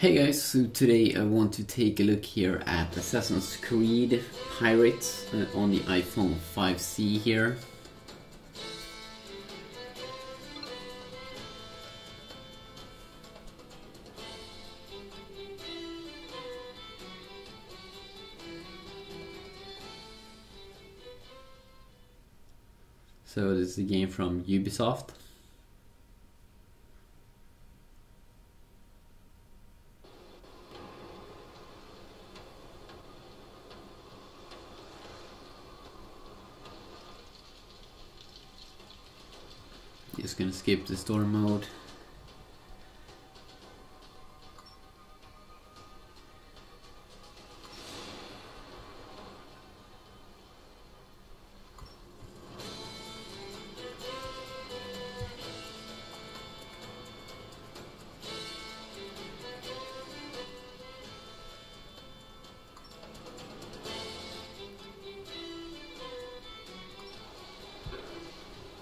Hey guys, so today I want to take a look here at Assassin's Creed Pirates uh, on the iPhone 5C here. So this is a game from Ubisoft. Just gonna skip the story mode.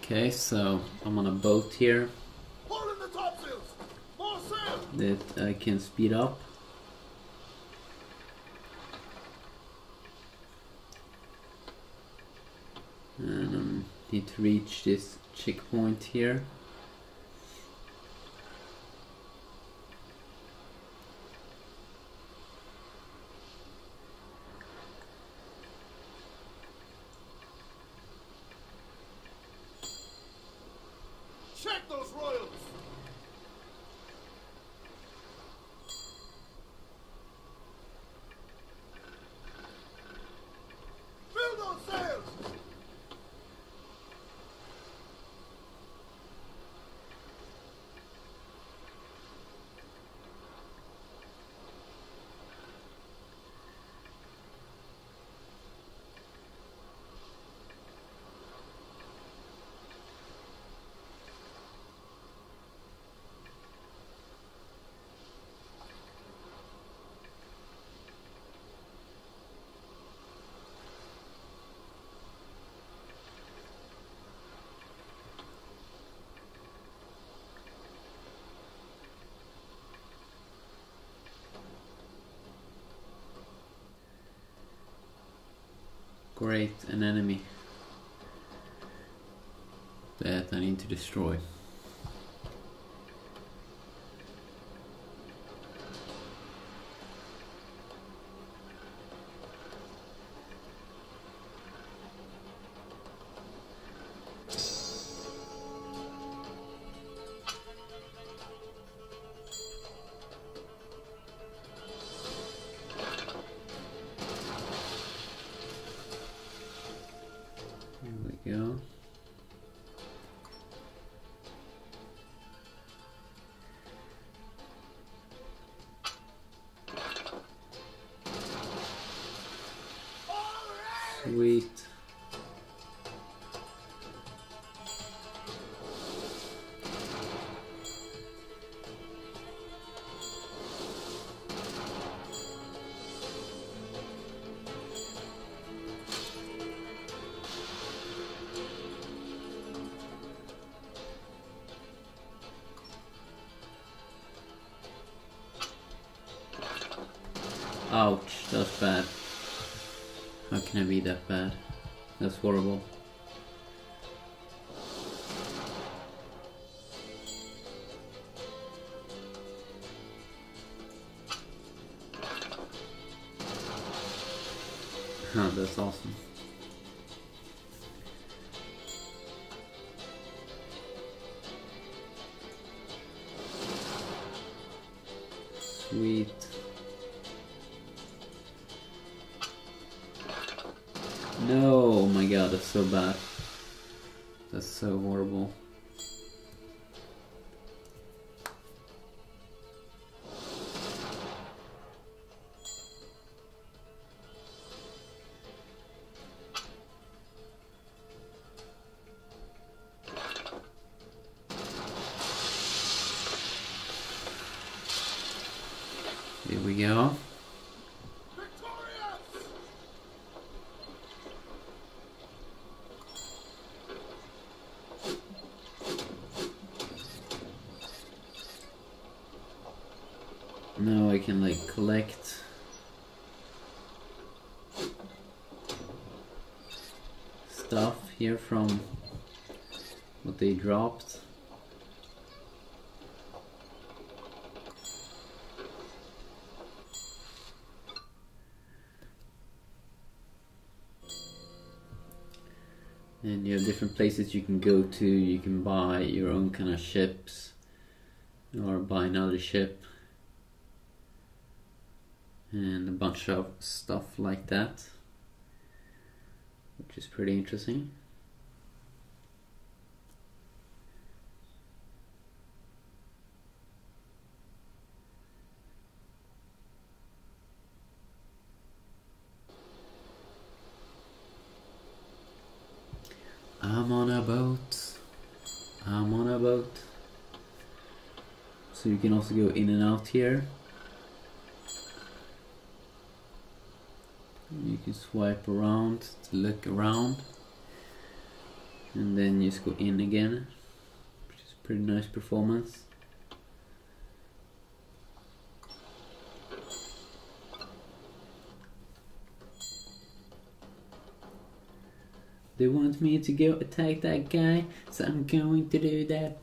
Okay, so I'm on a boat here Haul in the topsails! More sail! that I can speed up. And um, need to reach this checkpoint here. Great, an enemy that I need to destroy. Here we Ouch, that's bad. How can I be that bad? That's horrible. Huh, that's awesome. Sweet. No, oh my god, that's so bad. That's so horrible. Here we go. Victorious! Now I can like collect stuff here from what they dropped. And you have different places you can go to. You can buy your own kind of ships or buy another ship and a bunch of stuff like that which is pretty interesting. I'm on a boat. I'm on a boat. So you can also go in and out here you can swipe around to look around and then just go in again which is pretty nice performance They want me to go attack that guy, so I'm going to do that.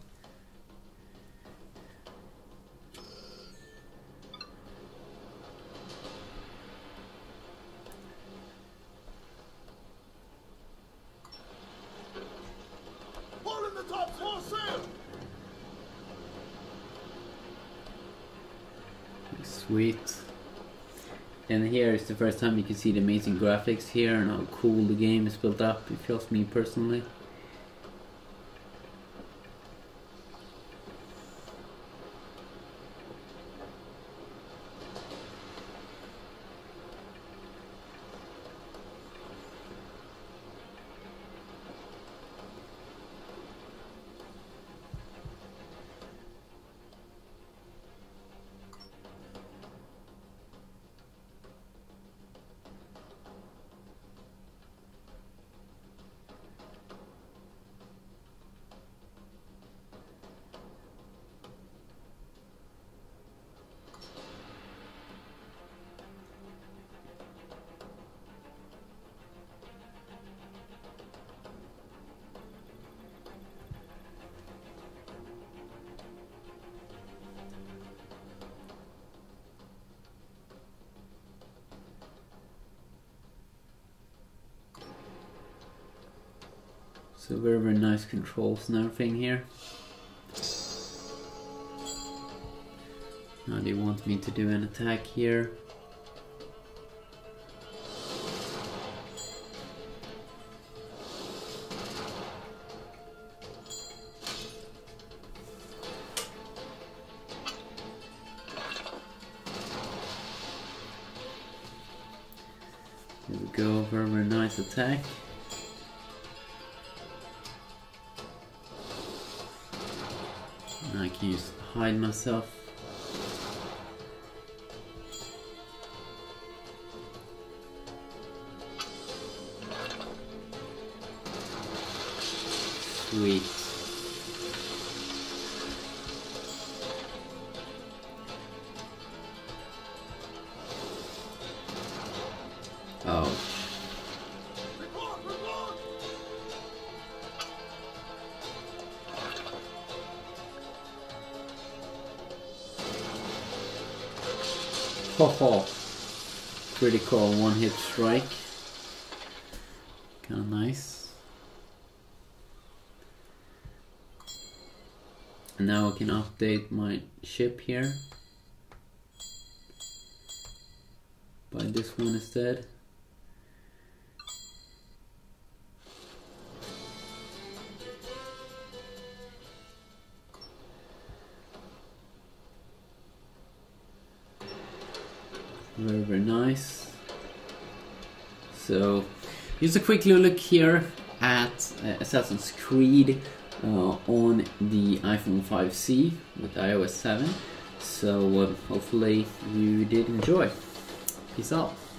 Sweet. And here is the first time you can see the amazing graphics here and how cool the game is built up, it feels me personally. So very very nice controls and everything here. Now they want me to do an attack here. Here we go, very very nice attack. I can just hide myself. Sweet. Ho. Critical one hit strike. Kinda nice. And now I can update my ship here. Buy this one instead. Very, very nice. So, just a quick little look here at uh, Assassin's Creed uh, on the iPhone 5C with iOS 7. So, uh, hopefully, you did enjoy. Peace out.